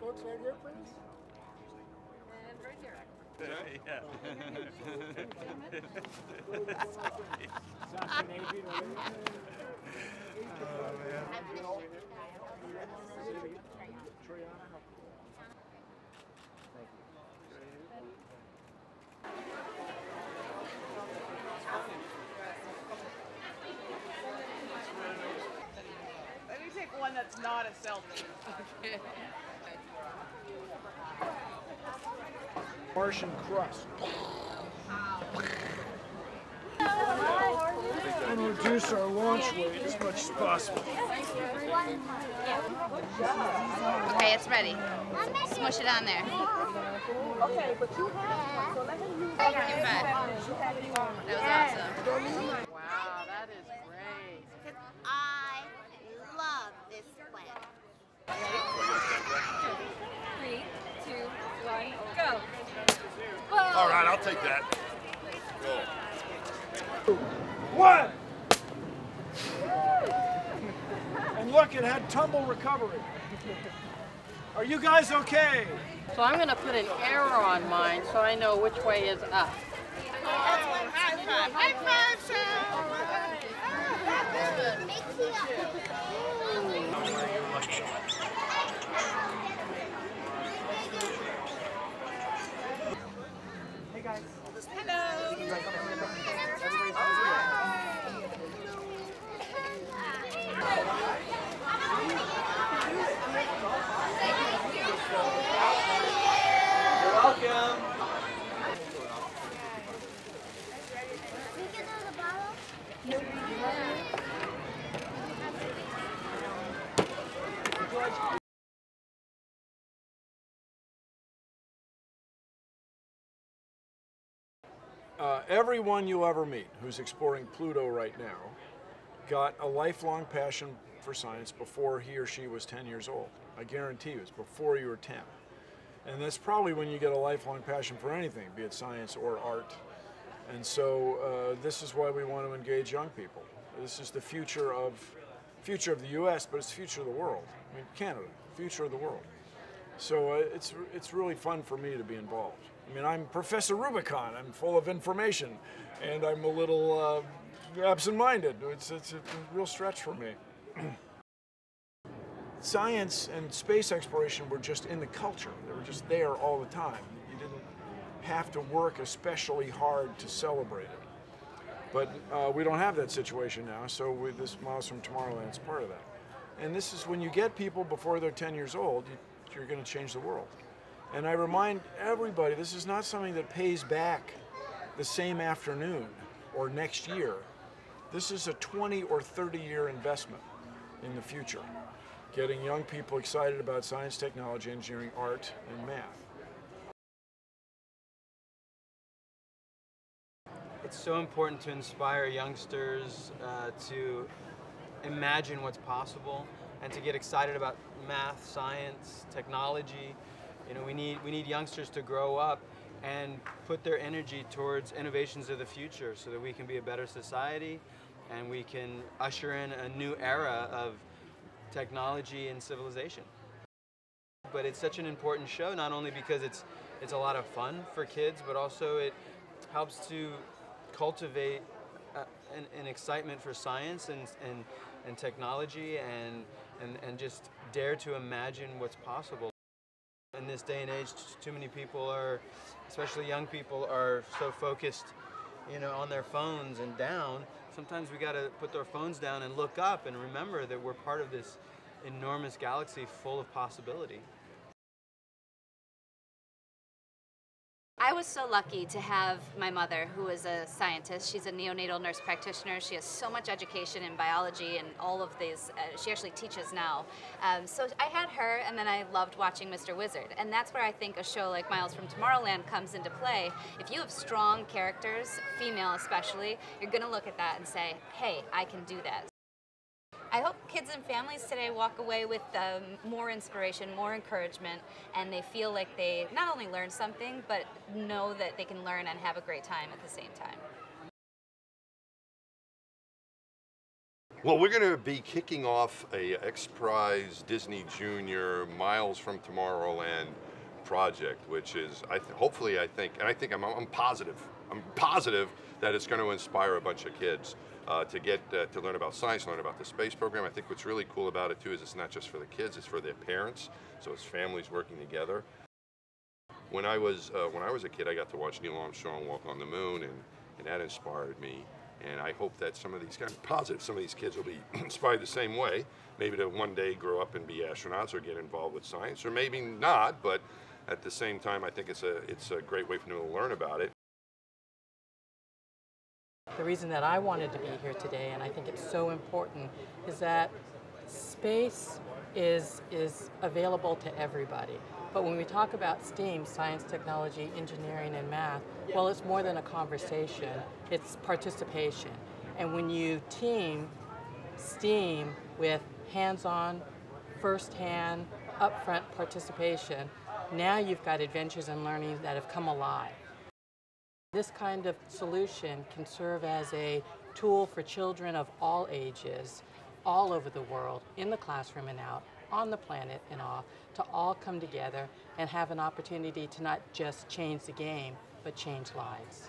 Folks right here, please. And right here. Yeah. Sasha and Adrian over here. Let me take one that's not a selfie. Martian crust. And reduce our launch weight as much as possible. Okay, it's ready. Smush it on there. Okay, but you have so let him use Thank you, That was awesome. Wow, that is great. I love this plant. Three, two, one, go. All right, I'll take that. Go. One! And look, it had tumble recovery. Are you guys okay? So I'm going to put an arrow on mine so I know which way is up. That's one high five. High five, Sam! Uh, everyone you ever meet who's exploring Pluto right now got a lifelong passion for science before he or she was 10 years old. I guarantee you, it's before you were 10. And that's probably when you get a lifelong passion for anything, be it science or art. And so uh, this is why we want to engage young people. This is the future of future of the U.S., but it's future of the world. I mean, Canada, future of the world. So uh, it's it's really fun for me to be involved. I mean, I'm Professor Rubicon. I'm full of information, and I'm a little uh, absent-minded. It's it's a real stretch for me. Science and space exploration were just in the culture. They were just there all the time. You didn't have to work especially hard to celebrate it. But uh, we don't have that situation now, so with this Miles from Tomorrowland is part of that. And this is when you get people before they're 10 years old, you, you're going to change the world. And I remind everybody this is not something that pays back the same afternoon or next year. This is a 20 or 30 year investment in the future, getting young people excited about science, technology, engineering, art, and math. It's so important to inspire youngsters uh, to imagine what's possible and to get excited about math, science, technology. You know, we need we need youngsters to grow up and put their energy towards innovations of the future so that we can be a better society and we can usher in a new era of technology and civilization. But it's such an important show not only because it's it's a lot of fun for kids, but also it helps to cultivate uh, an, an excitement for science and, and, and technology and, and, and just dare to imagine what's possible. In this day and age, too many people are, especially young people, are so focused, you know, on their phones and down. Sometimes we got to put our phones down and look up and remember that we're part of this enormous galaxy full of possibility. I was so lucky to have my mother, who is a scientist. She's a neonatal nurse practitioner. She has so much education in biology and all of these. Uh, she actually teaches now. Um, so I had her, and then I loved watching Mr. Wizard. And that's where I think a show like Miles from Tomorrowland comes into play. If you have strong characters, female especially, you're going to look at that and say, hey, I can do that. I hope kids and families today walk away with um, more inspiration, more encouragement, and they feel like they not only learn something, but know that they can learn and have a great time at the same time. Well, we're going to be kicking off a X Prize Disney Junior Miles from Tomorrowland project, which is, I hopefully, I think, and I think I'm, I'm positive, I'm positive that it's going to inspire a bunch of kids uh, to get uh, to learn about science, learn about the space program. I think what's really cool about it too is it's not just for the kids; it's for their parents. So it's families working together. When I was uh, when I was a kid, I got to watch Neil Armstrong walk on the moon, and, and that inspired me. And I hope that some of these of positive, some of these kids will be inspired the same way. Maybe to one day grow up and be astronauts or get involved with science, or maybe not. But at the same time, I think it's a it's a great way for them to learn about it. The reason that I wanted to be here today, and I think it's so important, is that space is, is available to everybody. But when we talk about STEAM, science, technology, engineering, and math, well, it's more than a conversation, it's participation. And when you team STEAM with hands on, first hand, upfront participation, now you've got adventures and learning that have come alive. This kind of solution can serve as a tool for children of all ages, all over the world, in the classroom and out, on the planet and off, to all come together and have an opportunity to not just change the game, but change lives.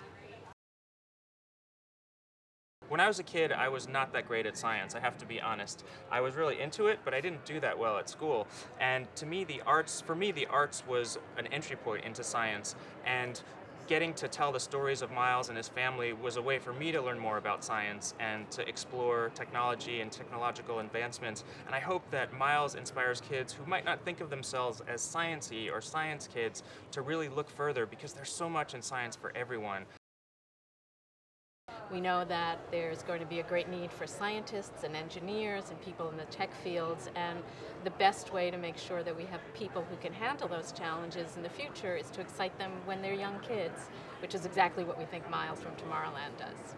When I was a kid, I was not that great at science, I have to be honest. I was really into it, but I didn't do that well at school. And to me, the arts, for me, the arts was an entry point into science. And getting to tell the stories of Miles and his family was a way for me to learn more about science and to explore technology and technological advancements. And I hope that Miles inspires kids who might not think of themselves as sciencey or science kids to really look further because there's so much in science for everyone. We know that there's going to be a great need for scientists and engineers and people in the tech fields, and the best way to make sure that we have people who can handle those challenges in the future is to excite them when they're young kids, which is exactly what we think Miles from Tomorrowland does.